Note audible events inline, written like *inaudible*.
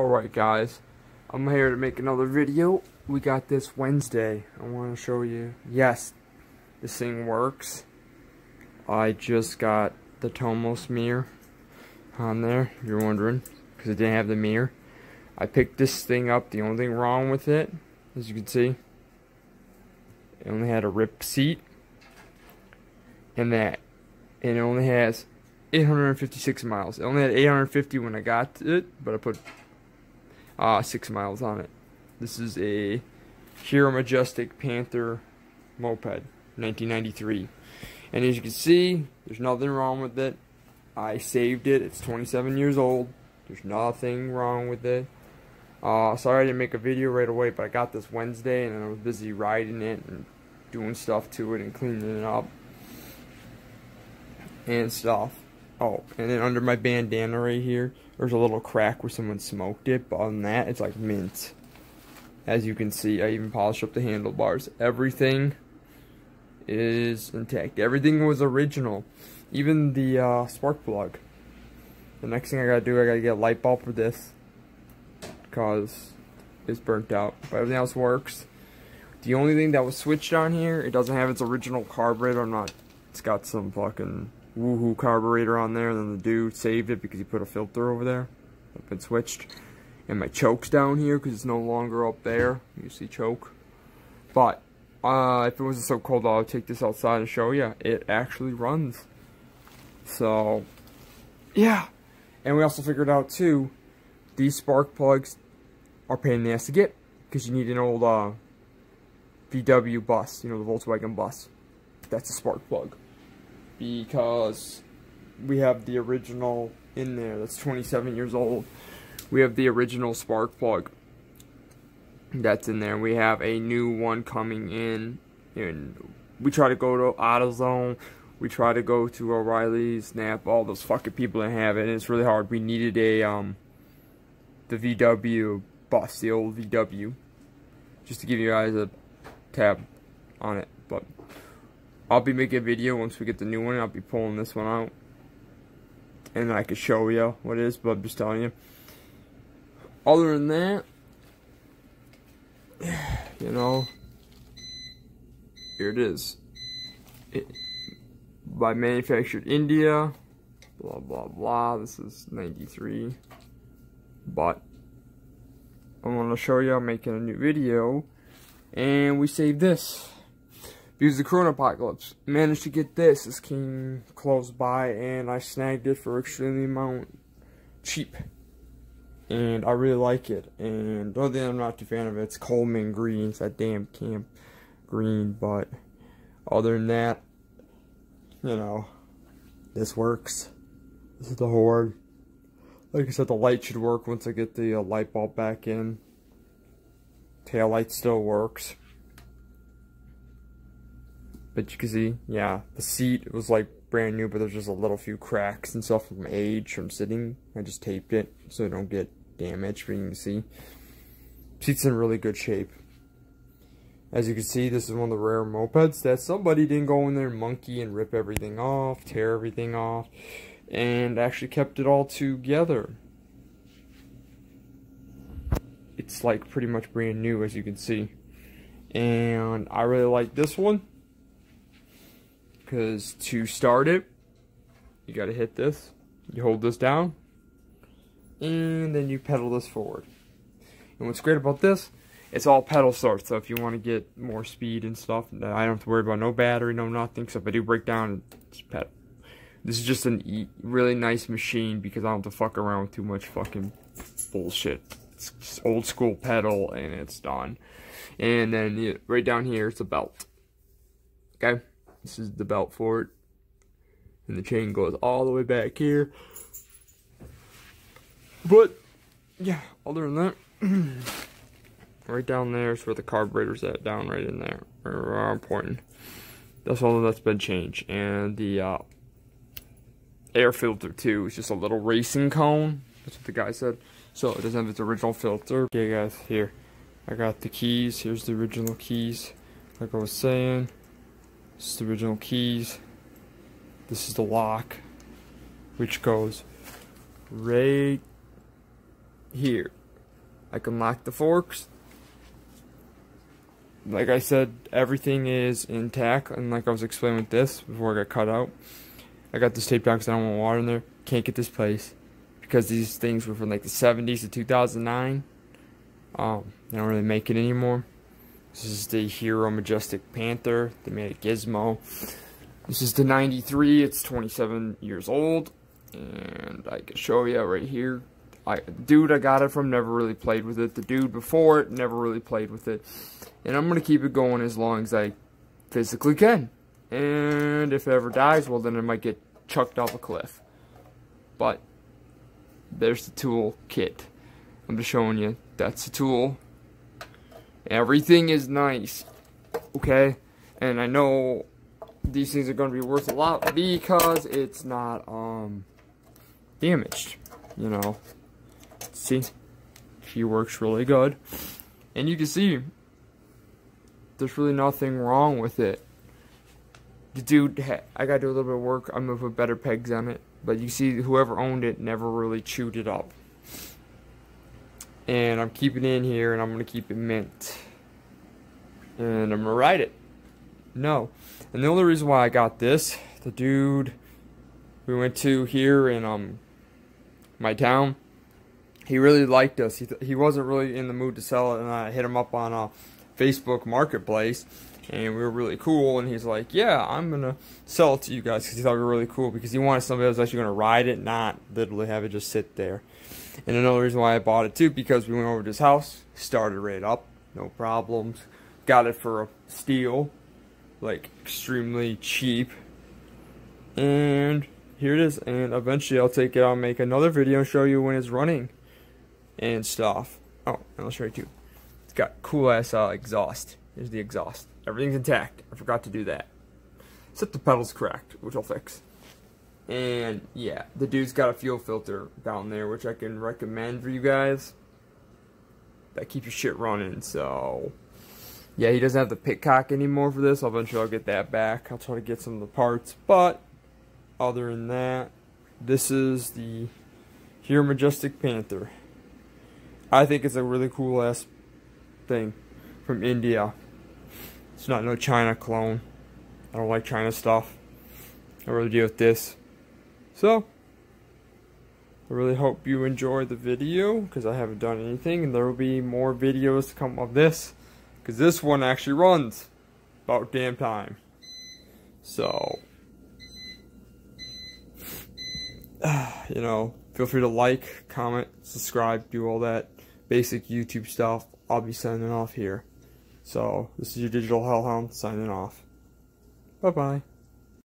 Alright guys, I'm here to make another video. We got this Wednesday. I want to show you. Yes, this thing works. I just got the Tomos mirror on there, you're wondering, because it didn't have the mirror. I picked this thing up. The only thing wrong with it, as you can see, it only had a rip seat. And that. And it only has 856 miles. It only had 850 when I got it, but I put uh, six miles on it. This is a Hero Majestic Panther moped, 1993. And as you can see, there's nothing wrong with it. I saved it. It's 27 years old. There's nothing wrong with it. Uh, sorry I didn't make a video right away, but I got this Wednesday and I was busy riding it and doing stuff to it and cleaning it up and stuff. Oh, and then under my bandana right here, there's a little crack where someone smoked it, but than that, it's like mint. As you can see, I even polished up the handlebars. Everything is intact. Everything was original. Even the uh, spark plug. The next thing I gotta do, I gotta get a light bulb for this. Because it's burnt out. But everything else works. The only thing that was switched on here, it doesn't have its original carburetor. I'm not, it's got some fucking woohoo carburetor on there. And then the dude saved it because he put a filter over there. Been switched. And my choke's down here because it's no longer up there. You see choke. But uh, if it wasn't so cold, I'll take this outside and show you. It actually runs. So, yeah. And we also figured out too, these spark plugs are pain in the ass to get because you need an old uh, VW bus, you know, the Volkswagen bus. That's a spark plug because we have the original in there that's 27 years old. We have the original spark plug that's in there. We have a new one coming in and we try to go to AutoZone. We try to go to O'Reilly's, Snap, all those fucking people that have it. And it's really hard. We needed a, um, the VW bus, the old VW. Just to give you guys a tab on it. But I'll be making a video once we get the new one. I'll be pulling this one out. And I can show you what it is, but I'm just telling you. Other than that, *sighs* you know, here it is. It, by manufactured India, blah blah blah. This is 93. But I want to show you I'm making a new video, and we saved this. Because the Corona Apocalypse managed to get this. This came close by and I snagged it for extremely amount cheap. And I really like it. And the only thing I'm not too fan of it's Coleman green. It's that damn camp green. But other than that, you know, this works. This is the Horde. Like I said, the light should work once I get the uh, light bulb back in. Tail light still works. But you can see, yeah, the seat was like brand new, but there's just a little few cracks and stuff from age, from sitting. I just taped it so it don't get damaged, but you can see. Seat's in really good shape. As you can see, this is one of the rare mopeds that somebody didn't go in there monkey and rip everything off, tear everything off, and actually kept it all together. It's like pretty much brand new, as you can see. And I really like this one because to start it, you got to hit this. You hold this down, and then you pedal this forward. And what's great about this, it's all pedal start. So if you want to get more speed and stuff, I don't have to worry about no battery, no nothing. So if I do break down, just pedal. This is just a e really nice machine because I don't have to fuck around with too much fucking bullshit. It's just old school pedal and it's done. And then right down here, it's a belt. Okay? This is the belt for it. And the chain goes all the way back here. But, yeah, other than that, *clears throat* right down there is where the carburetor's at, down right in there. Pointing. That's all that's been changed. And the uh, air filter, too, is just a little racing cone. That's what the guy said. So, it doesn't have its original filter. Okay, guys, here. I got the keys. Here's the original keys. Like I was saying. This is the original keys. This is the lock, which goes right here. I can lock the forks. Like I said, everything is intact, and like I was explaining with this before I got cut out. I got this tape down because I don't want water in there. Can't get this place because these things were from like the 70s to 2009. Um, they don't really make it anymore. This is the Hero Majestic Panther. They made Gizmo. This is the 93. It's 27 years old. And I can show you right here. I, dude I got it from never really played with it. The dude before it never really played with it. And I'm going to keep it going as long as I physically can. And if it ever dies, well then it might get chucked off a cliff. But there's the tool kit. I'm just showing you. That's the tool. Everything is nice. Okay? And I know these things are going to be worth a lot because it's not um damaged. You know. See? She works really good. And you can see there's really nothing wrong with it. The dude, I gotta do a little bit of work. I'm gonna put better pegs on it. But you see, whoever owned it never really chewed it up. And I'm keeping it in here, and I'm to keep it mint. And I'm to ride it. No. And the only reason why I got this, the dude we went to here in um my town, he really liked us. He, he wasn't really in the mood to sell it, and I hit him up on a Facebook Marketplace and we were really cool. And he's like, "Yeah, I'm gonna sell it to you guys because he thought we were really cool because he wanted somebody that was actually gonna ride it, not literally have it just sit there." And another reason why I bought it too because we went over to his house, started right up, no problems, got it for a steal, like extremely cheap, and here it is. And eventually I'll take it out and make another video and show you when it's running and stuff. Oh, and I'll show you too. It's got cool ass uh, exhaust. Here's the exhaust. Everything's intact. I forgot to do that. Except the pedal's cracked, which I'll fix. And yeah, the dude's got a fuel filter down there, which I can recommend for you guys. That keeps your shit running, so... Yeah, he doesn't have the petcock anymore for this. Eventually I'll get that back. I'll try to get some of the parts. But, other than that, this is the Hero Majestic Panther. I think it's a really cool ass thing from India. It's not no China clone. I don't like China stuff. I really deal with this. So, I really hope you enjoy the video because I haven't done anything and there will be more videos to come of this because this one actually runs about damn time. So, *sighs* you know, feel free to like, comment, subscribe, do all that basic YouTube stuff. I'll be signing off here. So, this is your Digital Hellhound signing off. Bye-bye.